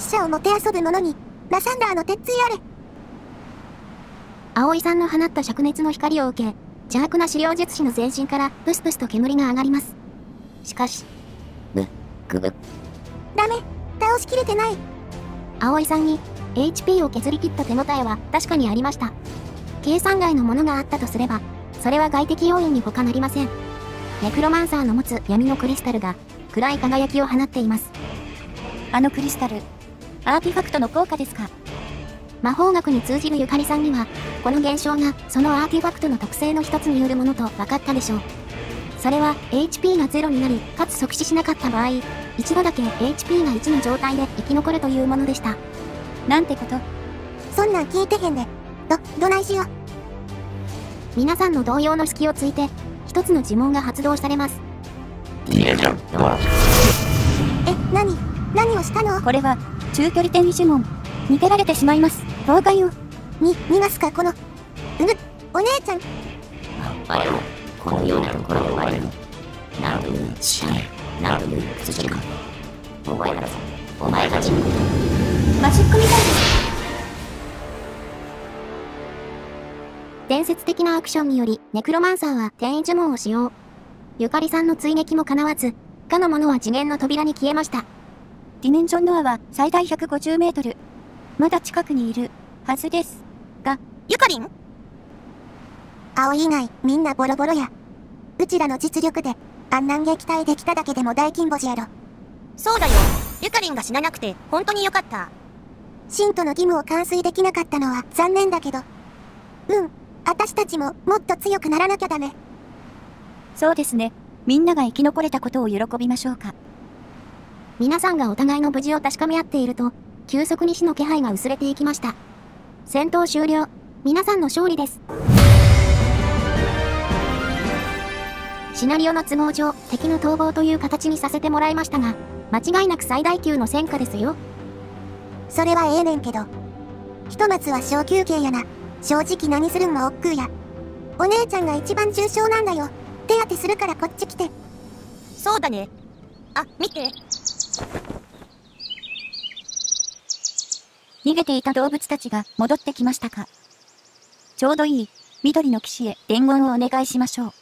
死者をもてあそぶ者に、ラサンダーの鉄槌あれ。葵さんの放った灼熱の光を受け、邪悪な狩猟術師の全身からプスプスと煙が上がります。しかし、ぐ、ぐぐ。ダメ、倒しきれてない。葵さんに HP を削り切った手応えは確かにありました。計算外のものがあったとすれば、それは外的要因に他なりません。ネクロマンサーの持つ闇のクリスタルが暗い輝きを放っています。あのクリスタル、アーティファクトの効果ですか？魔法学に通じるゆかりさんには、この現象がそのアーティファクトの特性の一つによるものと分かったでしょう。それは HP が0になり、かつ即死しなかった場合、一度だけ HP が1の状態で生き残るというものでした。なんてこと？そんなん聞いてへんで。ど、どないしよう。皆さんの動揺の隙をついて、一つの呪文が発動されます。え、何？何をしたの？これは、中距離転移呪文。逃げられてしまいます。崩壊を。に、逃がすか、この。うぬ、お姉ちゃん。あれも、このようなところで終わるの。何度も支配、何度も屈辱。お前らさ、お前たち。マジックみたいです。伝説的なアクションにより、ネクロマンサーは転移呪文を使用。ゆかりさんの追撃も叶わず、かの者は次元の扉に消えました。ディメンションノアは最大150メートル。まだ近くにいるはずです。が、ゆかりん青以外、みんなボロボロや。うちらの実力で、あんなん撃退できただけでも大金星やろ。そうだよ。ゆかりんが死ななくて、本当によかった。信徒の義務を完遂できなかったのは残念だけど。うん。私たちももっと強くならなきゃダメ。そうですね。みんなが生き残れたことを喜びましょうか。皆さんがお互いの無事を確かめ合っていると、急速に死の気配が薄れていきました。戦闘終了。皆さんの勝利です。シナリオの都合上、敵の逃亡という形にさせてもらいましたが、間違いなく最大級の戦果ですよ。それはええねんけど。ひとまずは小休憩やな。正直何するんも億劫や。お姉ちゃんが一番重症なんだよ。手当てするからこっち来て。そうだね。あ、見て。逃げていた動物たちが戻ってきましたか？ちょうどいい、緑の騎士へ伝言をお願いしましょう。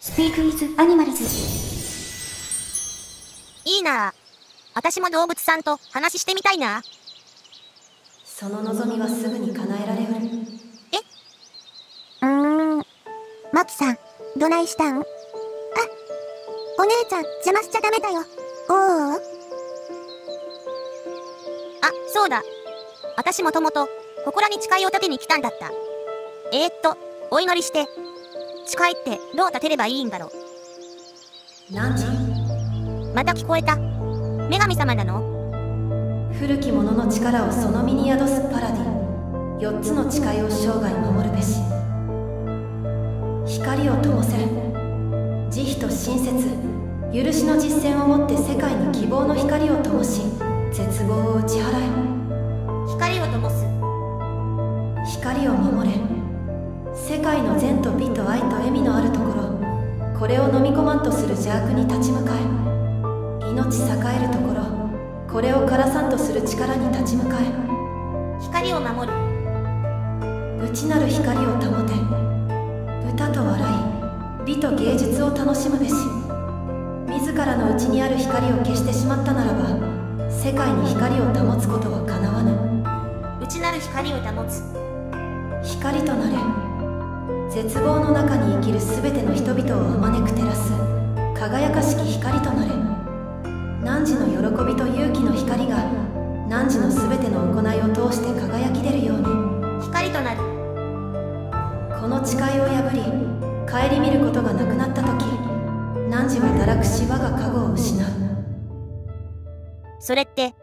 スピークイズアニマルズ。いいな私も動物さんと話してみたいな。その望みはすぐに叶えられる。え？うーん。マキさん、どないしたん？あ、お姉ちゃん、邪魔しちゃダメだよ。おおそうだ。私もともと、祠に誓いを立てに来たんだった。えー、っと、お祈りして、誓いってどう立てればいいんだろう。何時？また聞こえた。女神様なの？古き者の力をその身に宿すパラディン4つの誓いを生涯守るべし光を灯せ慈悲と親切許しの実践をもって世界に希望の光を灯し絶望を打ち払え光を灯す。光を守れ。世界の善と美と愛と笑みのあるところ。これを飲み込まんとする邪悪に立ち向かえ。命栄えるところ。これをからさんとする力に立ち向かえ。光を守る。内なる光を保て。歌と笑い。美と芸術を楽しむべし。自らの内にある光を消してしまったならば世界に光を保つことはかなわぬ。内なる光を保つ。光となれ。絶望の中に生きる全ての人々をあまねく照らす。輝かしき光となれ。汝の喜びと勇気の光が汝の全ての行いを通して輝き出るように。光となる。この誓いを破り顧みることがなくなった時汝は堕落し我が加護を失うそれって。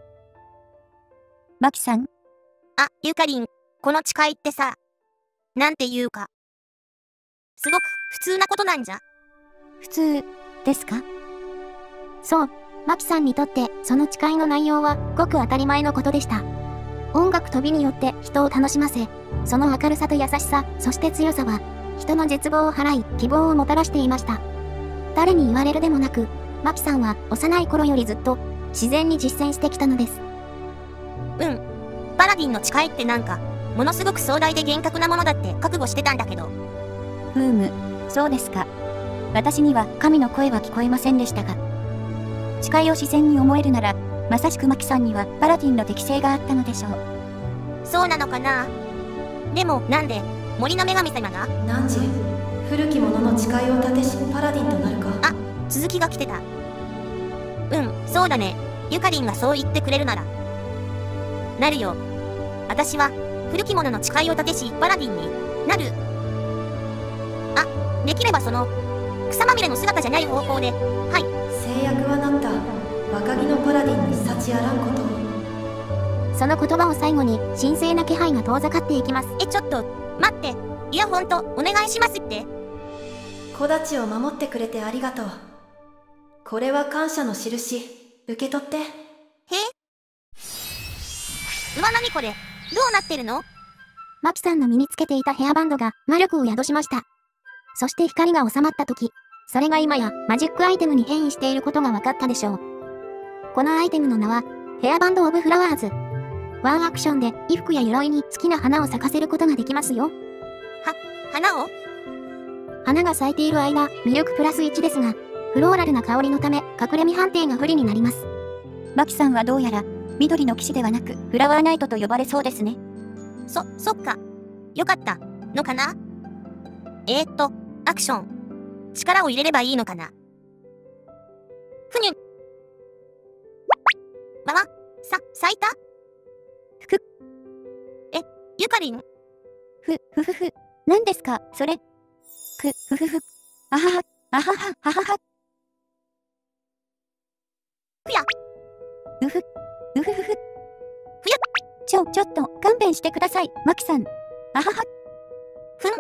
マキさん。あゆかりんこの誓いってさ。なんていうか。すごく普通なことなんじゃ。普通ですか？そう。マキさんにとってその誓いの内容はごく当たり前のことでした。音楽飛びによって人を楽しませ、その明るさと優しさ、そして強さは、人の絶望を払い、希望をもたらしていました。誰に言われるでもなく、マキさんは幼い頃よりずっと、自然に実践してきたのです。うん。パラディンの誓いってなんか、ものすごく壮大で厳格なものだって覚悟してたんだけど。ふーむ、そうですか。私には神の声は聞こえませんでしたが。誓いを自然に思えるなら、まさしくマキさんにはパラディンの適性があったのでしょう。そうなのかなでも、なんで、森の女神様が？汝古き者の誓いを立てしパラディンとなるかあ続きが来てた。うん、そうだね。ゆかりんがそう言ってくれるなら。なるよ。私は、古き者の誓いを立てし、パラディンになる。あ、できればその、草まみれの姿じゃない方法で、はい。制約はなった若木のパラディンに幸あらんことをその言葉を最後に神聖な気配が遠ざかっていきます。え、ちょっと、待って。いや、ほんと、お願いしますって。木立を守ってくれてありがとうこれは感謝の印受け取ってへ？うわ、なにこれ？どうなってるの？マキさんの身につけていたヘアバンドが魔力を宿しました。そして光が収まった時、それが今やマジックアイテムに変異していることが分かったでしょう。このアイテムの名は、ヘアバンド・オブ・フラワーズ。ワンアクションで衣服や鎧に好きな花を咲かせることができますよ。花を？花が咲いている間、魅力プラス1ですが、フローラルな香りのため、隠れ未判定が不利になります。マキさんはどうやら、緑の騎士ではなく、フラワーナイトと呼ばれそうですね。そ、そっか。よかった。のかな？えー、っと、アクション。力を入れればいいのかな？ふにゅ。わわ、さ、咲いた？ふえ、ゆかりん？ふ、ふふふ。何ですか、それ？く、ふふふ。あはは、あはは、ははは。ふや。うふ、うふふふ。ふや。ちょ、ちょっと、勘弁してください、マキさん。あはは、ふん、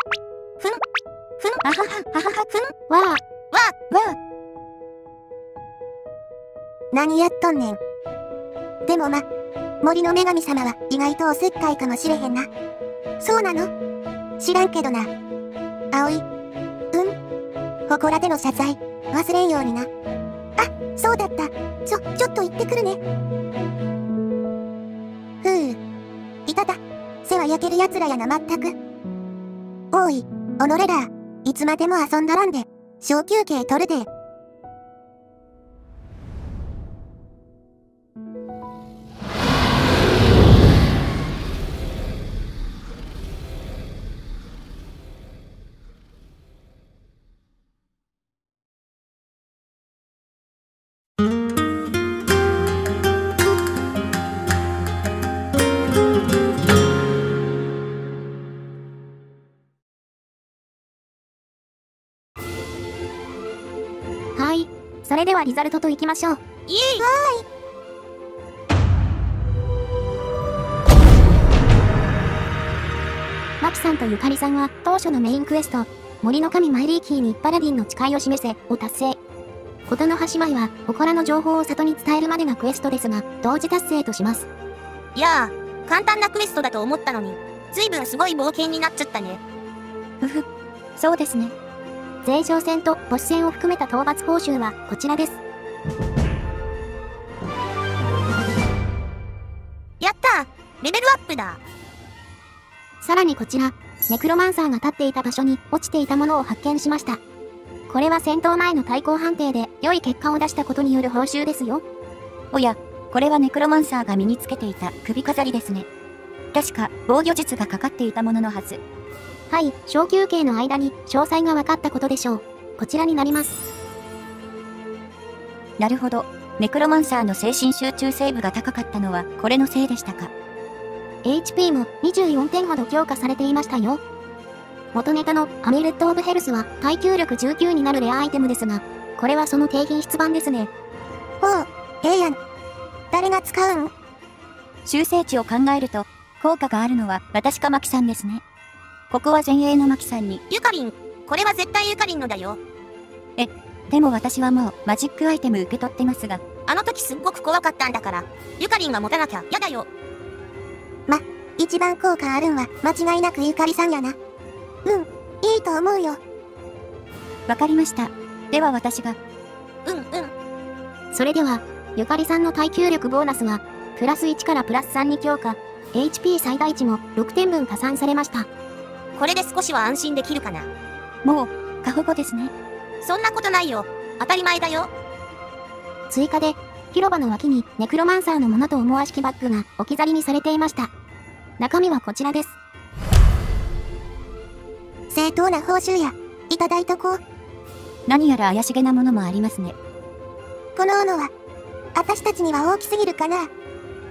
ふん、ふん、あはは、ははは、ふん、わあ、わあ、わあ、何やっとんねん。でもま、森の女神様は意外とおせっかいかもしれへんな。そうなの？知らんけどな。葵。うん。祠での謝罪、忘れんようにな。そうだった。ちょ、ちょっと行ってくるね。ふう。いただ。世話焼ける奴らやな、まったく。おい、己ら、いつまでも遊んだらんで、小休憩取るで。それではリザルトといきましょう。イエイマキさんとゆかりさんは当初のメインクエスト、森の神マイリーキーにパラディンの誓いを示せを達成。ことの端前は、祠の情報を里に伝えるまでがクエストですが、同時達成とします。いやー、簡単なクエストだと思ったのに、ずいぶんすごい冒険になっちゃったね。ふふ。そうですね。税上戦とボス戦を含めた討伐報酬はこちらです。やったーレベルアップださらにこちら、ネクロマンサーが立っていた場所に落ちていたものを発見しました。これは戦闘前の対抗判定で良い結果を出したことによる報酬ですよ。おや、これはネクロマンサーが身につけていた首飾りですね。確か、防御術がかかっていたもののはず。はい、小休憩の間に詳細が分かったことでしょう。こちらになります。なるほど。ネクロマンサーの精神集中セーブが高かったのはこれのせいでしたか。HP も24点ほど強化されていましたよ。元ネタのアミュレット・オブ・ヘルスは耐久力19になるレアアイテムですが、これはその低品質版ですね。ほう、ええやん。誰が使うん？修正値を考えると、効果があるのは私かマキさんですね。ここは前衛のマキさんに。ゆかりん、これは絶対ゆかりんのだよ。でも私はもうマジックアイテム受け取ってますが、あの時すっごく怖かったんだから、ゆかりんが持たなきゃやだよ。一番効果あるんは間違いなくゆかりさんやな。うん、いいと思うよ。わかりました。では私が、うんうん。それでは、ゆかりさんの耐久力ボーナスがプラス1からプラス3に強化。HP 最大値も6点分加算されました。これで少しは安心できるかな。もう、過保護ですね。そんなことないよ。当たり前だよ。追加で、広場の脇にネクロマンサーのものと思わしきバッグが置き去りにされていました。中身はこちらです。正当な報酬や、いただいとこう。何やら怪しげなものもありますね。この斧は、私たちには大きすぎるかな。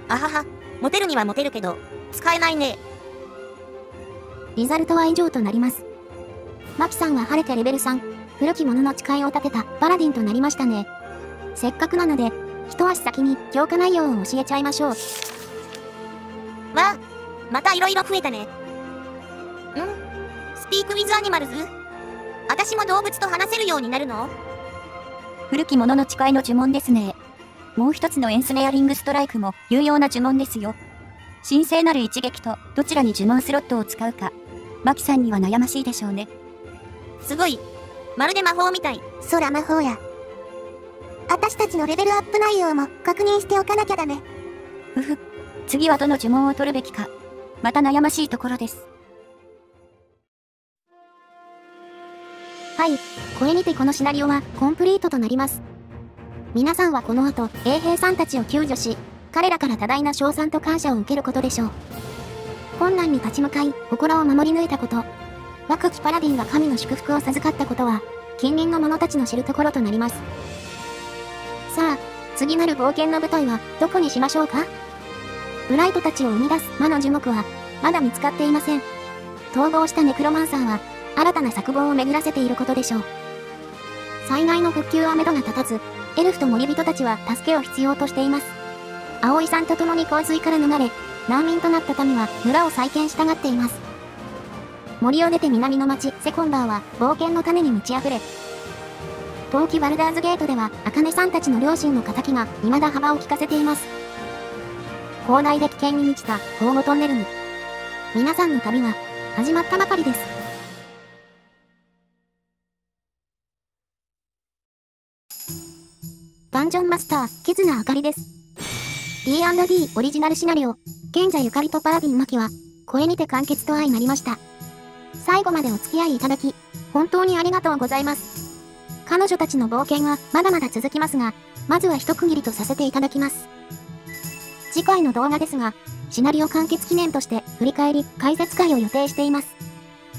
あはは、モテるにはモテるけど、使えないね。リザルトは以上となります。マキさんは晴れてレベル3、古き物の誓いを立てたパラディンとなりましたね。せっかくなので、一足先に強化内容を教えちゃいましょう。わあ、また色々増えたね。ん？スピークウィズアニマルズ？私も動物と話せるようになるの？古き物の誓いの呪文ですね。もう一つのエンスネアリングストライクも有用な呪文ですよ。神聖なる一撃とどちらに呪文スロットを使うか、マキさんには悩ましいでしょうね。すごい。まるで魔法みたい。空魔法や。私たちのレベルアップ内容も確認しておかなきゃだね。ふふ。次はどの呪文を取るべきか。また悩ましいところです。はい、これにてこのシナリオはコンプリートとなります。皆さんはこの後、衛兵さんたちを救助し、彼らから多大な賞賛と感謝を受けることでしょう。困難に立ち向かい、心を守り抜いたこと、若きパラディンが神の祝福を授かったことは、近隣の者たちの知るところとなります。さあ、次なる冒険の舞台はどこにしましょうか？ブライトたちを生み出す魔の樹木は、まだ見つかっていません。逃亡したネクロマンサーは、新たな作望を巡らせていることでしょう。災害の復旧は目処が立たず、エルフと森人たちは助けを必要としています。葵さんと共に洪水から逃れ、難民となった民は村を再建したがっています。森を出て南の町、セコンダーは冒険の種に満ち溢れ、冬季バルダーズゲートでは、茜さんたちの両親の仇が未だ幅を利かせています。広大で危険に満ちた保護トンネルに、皆さんの旅は始まったばかりです。ダンジョンマスター、キズナあかりです。D&D オリジナルシナリオ、賢者ゆかりとパラディンマキは、これにて完結と相なりました。最後までお付き合いいただき、本当にありがとうございます。彼女たちの冒険はまだまだ続きますが、まずは一区切りとさせていただきます。次回の動画ですが、シナリオ完結記念として振り返り、解説会を予定しています。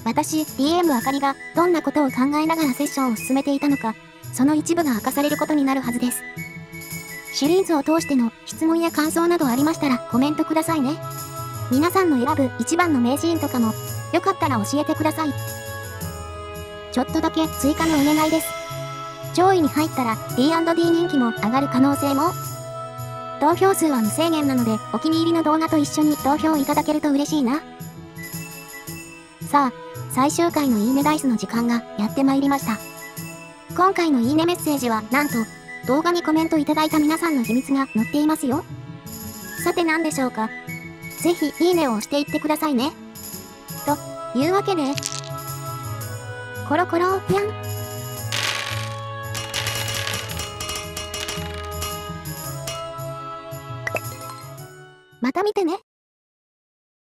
私、DM あかりがどんなことを考えながらセッションを進めていたのか、その一部が明かされることになるはずです。シリーズを通しての質問や感想などありましたらコメントくださいね。皆さんの選ぶ一番の名シーンとかも、よかったら教えてください。ちょっとだけ追加のお願いです。上位に入ったら D&D 人気も上がる可能性も投票数は無制限なのでお気に入りの動画と一緒に投票いただけると嬉しいな。さあ、最終回のいいねダイスの時間がやってまいりました。今回のいいねメッセージはなんと動画にコメントいただいた皆さんの秘密が載っていますよ。さて何でしょうかぜひいいねを押していってくださいね。というわけで、コロコロぴゃん。また見てね。